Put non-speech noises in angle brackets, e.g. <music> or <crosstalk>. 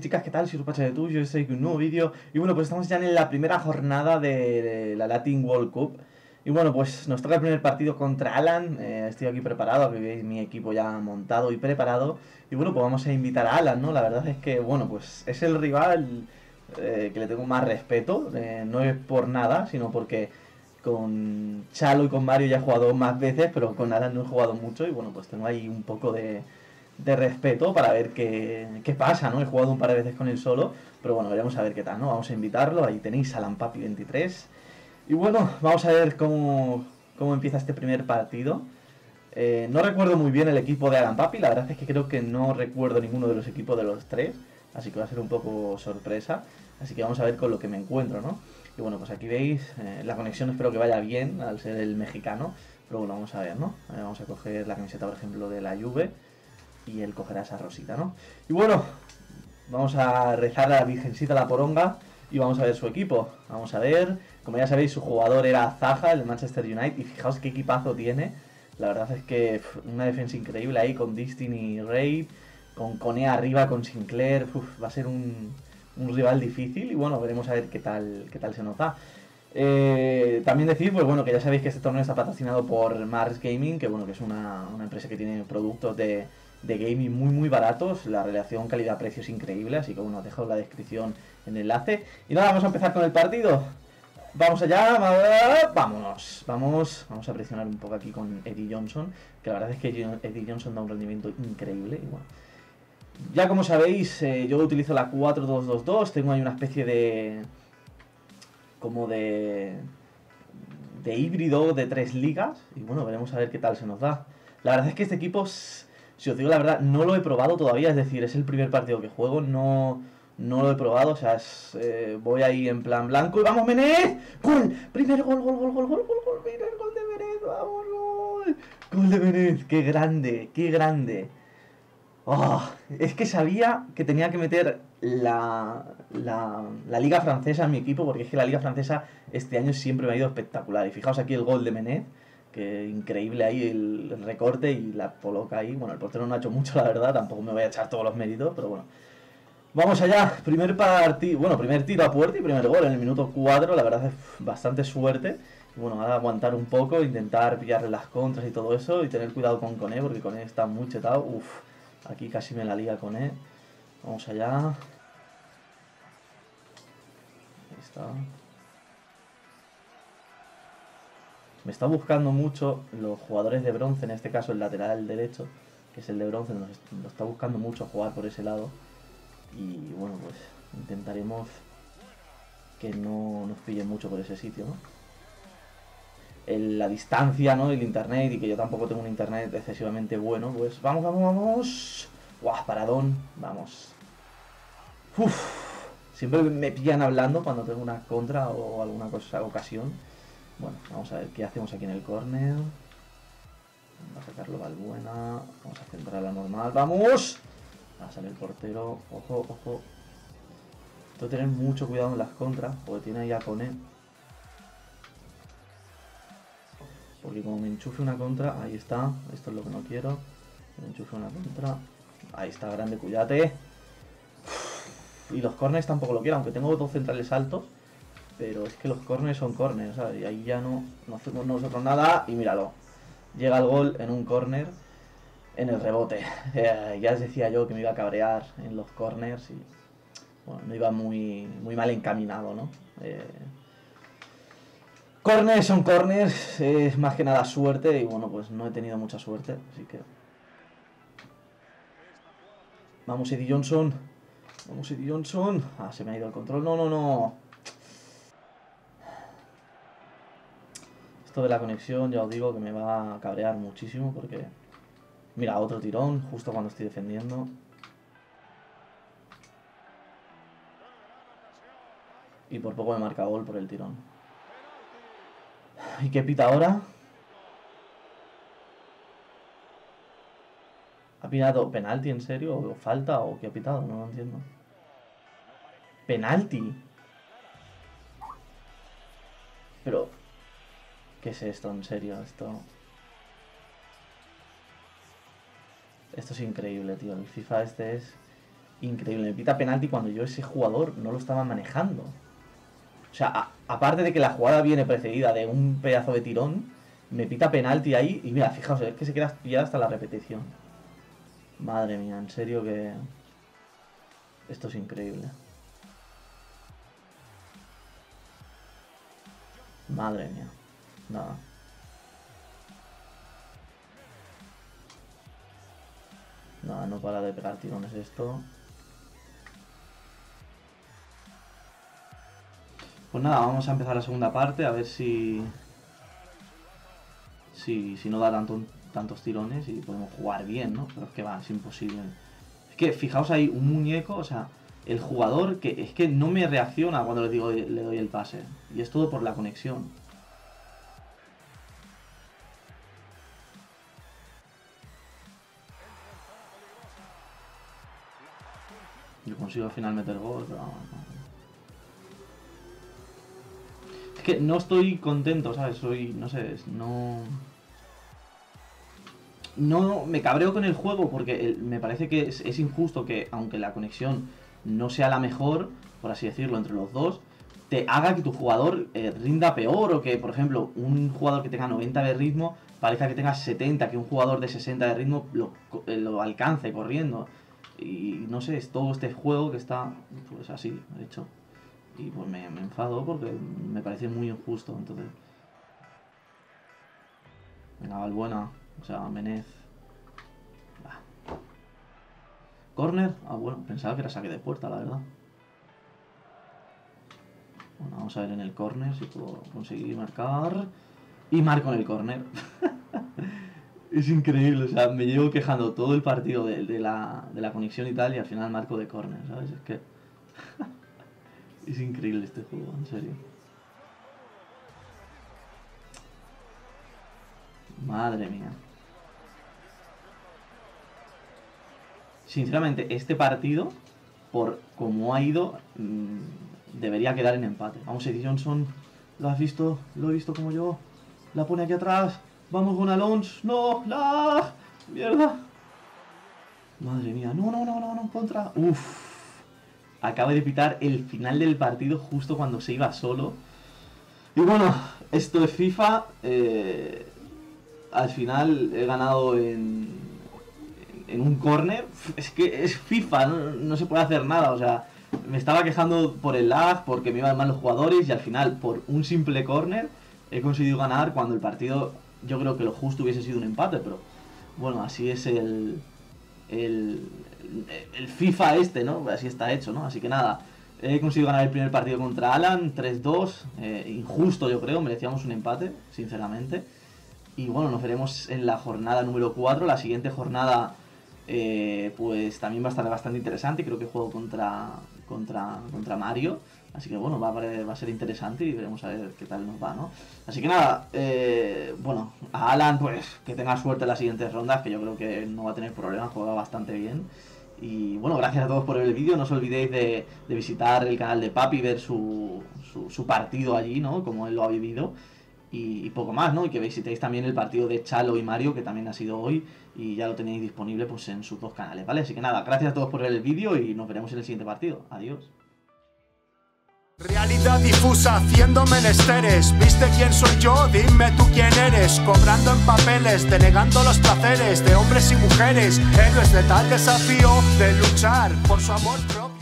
Chicas, ¿qué tal? Soy Rupacha de Tuyo, con un nuevo vídeo. Y bueno, pues estamos ya en la primera jornada de la Latin World Cup. Y bueno, pues nos toca el primer partido contra Alan. Eh, Estoy aquí preparado, aquí veis mi equipo ya montado y preparado. Y bueno, pues vamos a invitar a Alan, ¿no? La verdad es que, bueno, pues es el rival eh, que le tengo más respeto. Eh, No es por nada, sino porque con Chalo y con Mario ya he jugado más veces Pero con Alan no he jugado mucho. Y bueno, pues tengo ahí un poco de de respeto para ver qué, qué, pasa, ¿no? He jugado un par de veces con él solo, pero bueno, veremos a ver qué tal, ¿no? Vamos a invitarlo, ahí tenéis a Lampapi23. Y bueno, vamos a ver cómo, cómo empieza este primer partido. Eh, no recuerdo muy bien el equipo de Alan Papi, la verdad es que creo que no recuerdo ninguno de los equipos de los tres, así que va a ser un poco sorpresa. Así que vamos a ver con lo que me encuentro, ¿no? Y bueno, pues aquí veis, eh, la conexión espero que vaya bien al ser el mexicano, pero bueno, vamos a ver, ¿no? Eh, vamos a coger la camiseta, por ejemplo, de la Juve y él cogerá esa rosita, ¿no? Y bueno, vamos a rezar a la Virgencita la Poronga y vamos a ver su equipo. Vamos a ver, como ya sabéis, su jugador era Zaha, el Manchester United, y fijaos qué equipazo tiene. La verdad es que una defensa increíble ahí con Destiny Raid, con Cone arriba, con Sinclair, va a ser un, un, rival difícil y bueno, veremos a ver qué tal, qué tal se nos da. Eh, también decir, pues bueno, que ya sabéis que este torneo está patrocinado por Mars Gaming, que bueno, que es una empresa que tiene productos de, de gaming muy muy baratos, la relación calidad-precio es increíble, así que bueno, os dejo en la descripción el enlace. Y nada, vamos a empezar con el partido. Vamos allá, vámonos, vamos, vamos a presionar un poco aquí con Eddie Johnson, que la verdad es que Eddie Johnson da un rendimiento increíble. Y bueno, ya como sabéis, eh, yo utilizo la 4-2-2-2, tengo ahí una especie de... como de... de híbrido de tres ligas, y bueno, veremos a ver qué tal se nos da. La verdad es que este equipo si os digo la verdad, no lo he probado todavía, es decir, es el primer partido que juego, no, no lo he probado, o sea, eh, voy ahí en plan blanco y vamos, Menez, gol, primer gol, gol, gol, gol, gol, gol, gol, primer gol de Menez, vamos, gol, gol de Menez, qué grande, qué grande. Oh, es que sabía que tenía que meter la, la, la, liga francesa en mi equipo, porque es que la liga francesa este año siempre me ha ido espectacular. Y fijaos aquí el gol de Menez, que increíble ahí el, recorte y la coloca ahí. Bueno, el portero no ha hecho mucho, la verdad, tampoco me voy a echar todos los méritos, pero bueno. Vamos allá, primer partido, bueno, primer tiro a puerta y primer gol en el minuto 4, la verdad es bastante suerte. Bueno, ahora aguantar un poco, intentar pillarle las contras y todo eso y tener cuidado con Cone, porque Cone está muy chetado. Uf, aquí casi me la liga Cone. Vamos allá. Ahí está. Me está buscando mucho los jugadores de bronce, en este caso el lateral derecho, que es el de bronce, nos está buscando mucho jugar por ese lado. Y bueno, pues intentaremos que no nos pille mucho por ese sitio, ¿no? la distancia, ¿no? El internet y que yo tampoco tengo un internet excesivamente bueno, pues vamos, vamos, vamos. Guau, paradón, vamos. Uf, siempre me pillan hablando cuando tengo una contra o alguna cosa, ocasión. Bueno, vamos a ver qué hacemos aquí en el corner. Vamos a sacarlo Valbuena. Vamos a centrar la normal. ¡Vamos! Va a salir el portero. Ojo, ojo. Tengo que tener mucho cuidado en las contras. Porque tiene ahí a Cone. Porque como me enchufe una contra, ahí está. Esto es lo que no quiero. Me enchufe una contra. Ahí está, grande, cuídate. Y los corners tampoco lo quiero, aunque tengo dos centrales altos. Pero es que los corners son corners, ¿sabes? Y ahí ya no, no hacemos nosotros nada. Y míralo. Llega el gol en un corner en el rebote. <laughs> Eh, ya os decía yo que me iba a cabrear en los corners y bueno, no iba muy, muy mal encaminado, ¿no? Eh, corners son corners, es más que nada suerte y bueno, pues no he tenido mucha suerte, así que... Vamos Eddie Johnson, vamos Eddie Johnson. Ah, se me ha ido el control, no, no, no. Esto de la conexión ya os digo que me va a cabrear muchísimo porque... Mira, otro tirón justo cuando estoy defendiendo. Y por poco me marca gol por el tirón. ¿Y qué pita ahora? ¿Ha pitado penalti en serio? ¿O falta? ¿O qué ha pitado? No lo entiendo. ¿Penalti? Pero... ¿Qué es esto? En serio, esto... Esto es increíble, tío. El FIFA este es increíble. Me pita penalti cuando yo ese jugador no lo estaba manejando. O sea, aparte de que la jugada viene precedida de un pedazo de tirón, me pita penalti ahí y mira, fijaos, es que se queda pillada hasta la repetición. Madre mía, en serio que... Esto es increíble. Madre mía. Nada. Nada, no para de pegar tirones esto. Pues nada, vamos a empezar la segunda parte, a ver si... Si, si no da tanto, tantos tirones y podemos jugar bien, ¿no? Pero es que va, es imposible. Es que fijaos ahí, un muñeco, o sea, el jugador que es que no me reacciona cuando le digo le doy el pase. Y es todo por la conexión. Yo consigo al final meter gol, pero Es que no estoy contento, ¿sabes? Soy, no sé, no... No, me cabreo con el juego porque me parece que es injusto que, aunque la conexión no sea la mejor, por así decirlo, entre los dos, te haga que tu jugador eh, rinda peor o que, por ejemplo, un jugador que tenga 90 de ritmo parezca que tenga 70, que un jugador de 60 de ritmo lo, eh, lo alcance corriendo. Y no sé, es todo este juego que está pues así, hecho. Y pues me, me enfado porque me parece muy injusto, entonces... Venga, Valbuena, o sea, Menez, Corner. Ah, bueno, pensaba que era saque de puerta, la verdad. Bueno, vamos a ver en el corner si puedo conseguir marcar. Y marco en el corner. <laughs> es increíble, o sea, me llevo quejando todo el partido de, la, de, la, conexión y tal, y al final marco de corner, ¿sabes? Es que. <laughs> es increíble este juego, en serio. Madre mía. sinceramente, este partido, por cómo ha ido, mm, debería quedar en empate. Vamos, Eddie Johnson, ¿lo has visto? Lo he visto como yo. La pone aquí atrás. Vamos con Alonso. No, la. Mierda. Madre mía. No, no, no, no, no, contra. Uf. Acaba de pitar el final del partido justo cuando se iba solo. Y bueno, esto es FIFA. Eh, al final he ganado en, en un corner, es que es FIFA, no, se puede hacer nada, o sea, me estaba quejando por el lag, porque me iban mal los jugadores y al final por un simple corner he conseguido ganar cuando el partido yo creo que lo justo hubiese sido un empate, pero bueno, así es el, el, el FIFA este, ¿no? Así está hecho, ¿no? Así que nada, he conseguido ganar el primer partido contra Alan, 3-2, eh, injusto yo creo, merecíamos un empate, sinceramente. Y bueno, nos veremos en la jornada número 4, la siguiente jornada eh, pues también va a estar bastante interesante. Creo que juego contra, contra, contra Mario. Así que bueno, va a, ser interesante y veremos a ver qué tal nos va, ¿no? Así que nada, eh, bueno, a Alan, pues que tenga suerte en las siguientes rondas, que yo creo que no va a tener problemas, juega bastante bien. Y bueno, gracias a todos por ver el vídeo. No os olvidéis de, visitar el canal de Papi, ver su, su partido allí, ¿no? Como él lo ha vivido y, poco más, ¿no? Y que visitéis también el partido de Chalo y Mario, que también ha sido hoy, y ya lo tenéis disponible pues en sus dos canales, ¿vale? Así que nada, gracias a todos por ver el vídeo y nos veremos en el siguiente partido. Adiós. Realidad difusa haciendo menesteres ¿Viste quién soy yo? Dime tú quién eres Cobrando en papeles, denegando los placeres De hombres y mujeres Héroes de tal desafío De luchar por su amor propio